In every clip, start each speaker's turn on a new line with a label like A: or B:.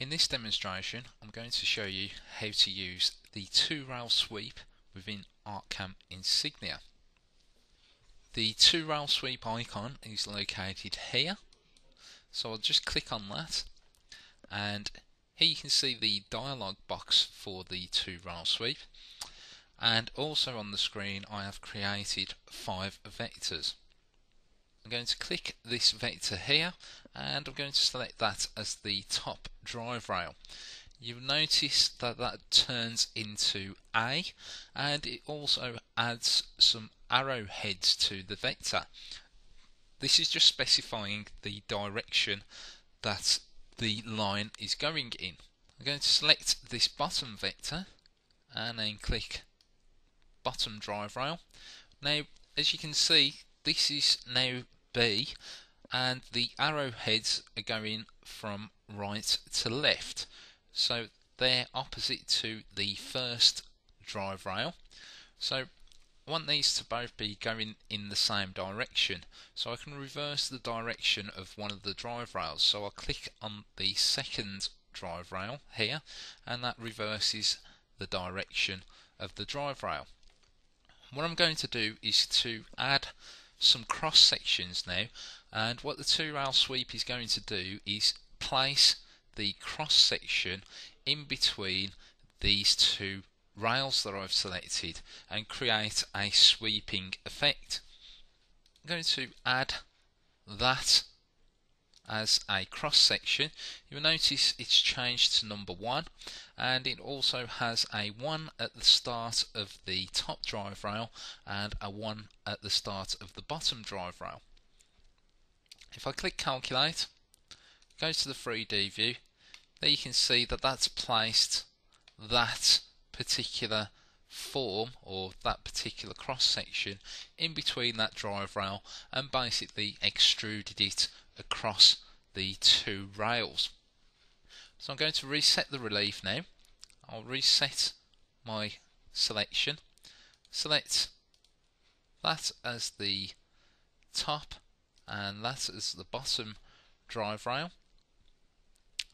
A: In this demonstration I'm going to show you how to use the two rail sweep within ArtCAM Insignia. The two rail sweep icon is located here so I'll just click on that and here you can see the dialog box for the two rail sweep and also on the screen I have created five vectors. I'm going to click this vector here and I'm going to select that as the top drive rail. You'll notice that that turns into A and it also adds some arrowheads to the vector. This is just specifying the direction that the line is going in. I'm going to select this bottom vector and then click bottom drive rail. Now as you can see this is now B and the arrowheads are going from right to left. So they're opposite to the first drive rail. So I want these to both be going in the same direction. So I can reverse the direction of one of the drive rails. So I'll click on the second drive rail here and that reverses the direction of the drive rail. What I'm going to do is to add some cross sections now and what the two rail sweep is going to do is place the cross section in between these two rails that I've selected and create a sweeping effect. I'm going to add that as a cross section you'll notice it's changed to number one and it also has a one at the start of the top drive rail and a one at the start of the bottom drive rail. If I click calculate go to the 3D view there you can see that that's placed that particular form or that particular cross section in between that drive rail and basically extruded it across the two rails. So I'm going to reset the relief now. I'll reset my selection. Select that as the top and that as the bottom drive rail.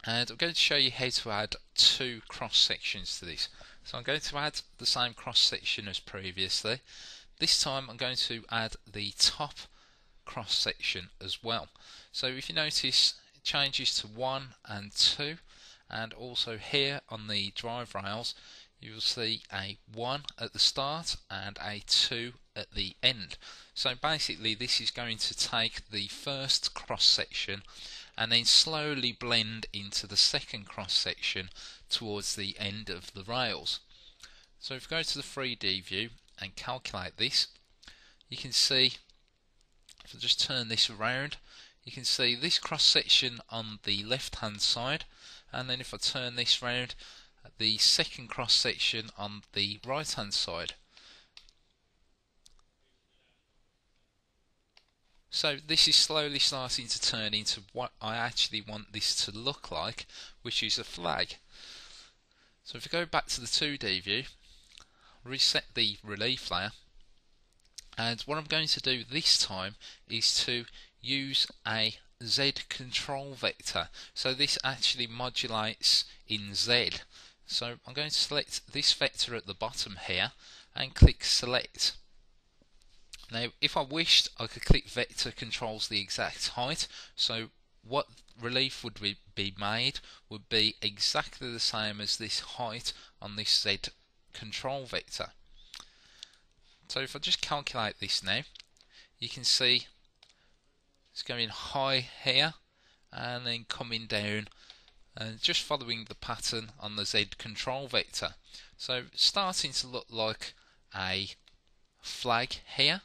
A: And I'm going to show you how to add two cross sections to this. So I'm going to add the same cross section as previously. This time I'm going to add the top cross section as well. So if you notice it changes to 1 and 2 and also here on the drive rails you will see a 1 at the start and a 2 at the end. So basically this is going to take the first cross section and then slowly blend into the second cross section towards the end of the rails. So if we go to the 3D view and calculate this you can see if I just turn this around. You can see this cross section on the left hand side. And then if I turn this round the second cross section on the right hand side. So this is slowly starting to turn into what I actually want this to look like, which is a flag. So if we go back to the 2D view, reset the relief layer, and what I'm going to do this time is to use a Z control vector. So this actually modulates in Z. So I'm going to select this vector at the bottom here and click select. Now if I wished I could click vector controls the exact height. So what relief would be made would be exactly the same as this height on this Z control vector so if I just calculate this now, you can see it's going high here and then coming down and just following the pattern on the Z control vector. So starting to look like a flag here.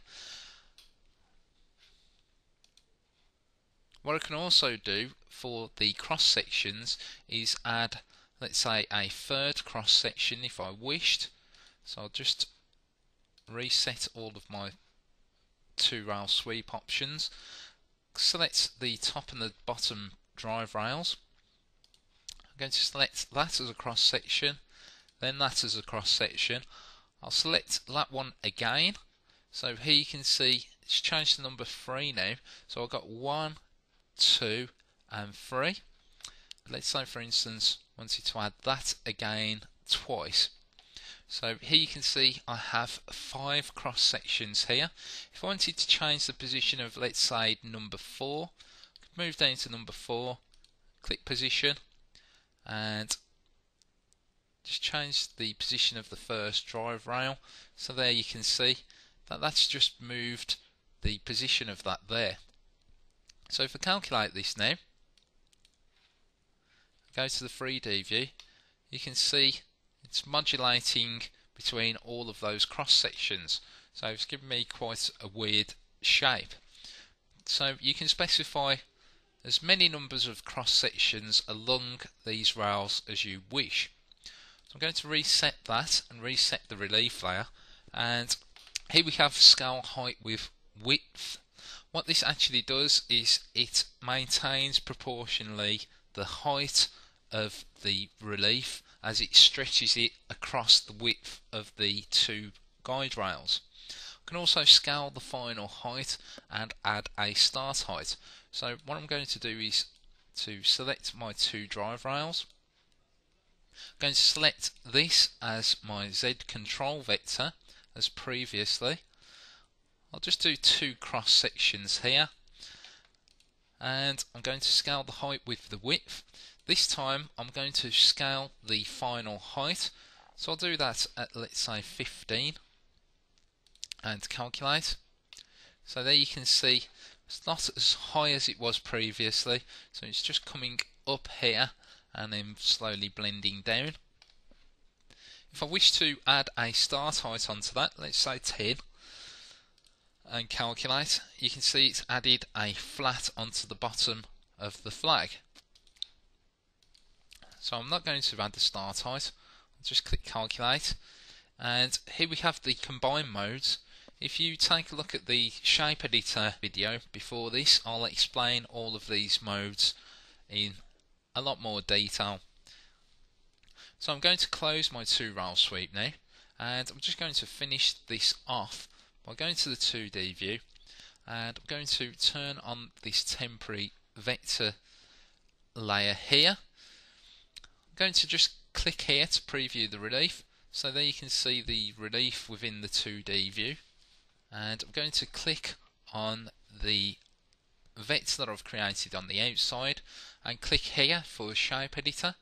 A: What I can also do for the cross sections is add let's say a third cross section if I wished. So I'll just reset all of my two rail sweep options select the top and the bottom drive rails. I'm going to select that as a cross section then that as a cross section. I'll select that one again. So here you can see it's changed to number 3 now. So I've got 1, 2 and 3 let's say for instance I wanted to add that again twice so here you can see I have five cross sections here. If I wanted to change the position of let's say number 4, move down to number 4, click position and just change the position of the first drive rail. So there you can see that that's just moved the position of that there. So if I calculate this now, go to the 3D view, you can see it's modulating between all of those cross sections. So it's given me quite a weird shape. So you can specify as many numbers of cross sections along these rails as you wish. So I'm going to reset that and reset the relief layer and here we have scale height with width. What this actually does is it maintains proportionally the height of the relief as it stretches it across the width of the two guide rails. I can also scale the final height and add a start height. So what I'm going to do is to select my two drive rails. I'm going to select this as my Z control vector as previously. I'll just do two cross sections here and I'm going to scale the height with the width this time I'm going to scale the final height. So I'll do that at let's say 15 and calculate. So there you can see it's not as high as it was previously. So it's just coming up here and then slowly blending down. If I wish to add a start height onto that, let's say 10, and calculate, you can see it's added a flat onto the bottom of the flag. So I'm not going to add the start height. I'll just click calculate. And here we have the combine modes. If you take a look at the shape editor video before this, I'll explain all of these modes in a lot more detail. So I'm going to close my two rail sweep now and I'm just going to finish this off by going to the 2D view and I'm going to turn on this temporary vector layer here going to just click here to preview the relief. So there you can see the relief within the 2D view. And I'm going to click on the vector that I've created on the outside and click here for the shape editor.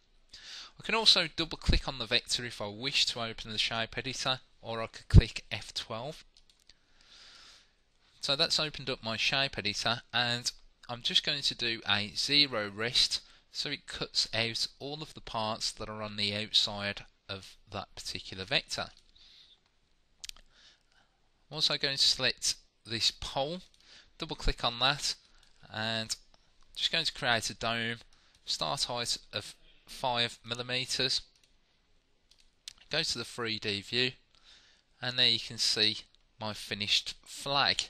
A: I can also double click on the vector if I wish to open the shape editor or I could click F12. So that's opened up my shape editor and I'm just going to do a zero rest so it cuts out all of the parts that are on the outside of that particular vector. I'm also going to select this pole, double click on that and just going to create a dome, start height of 5 millimeters. Go to the 3D view and there you can see my finished flag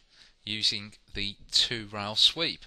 A: using the two rail sweep.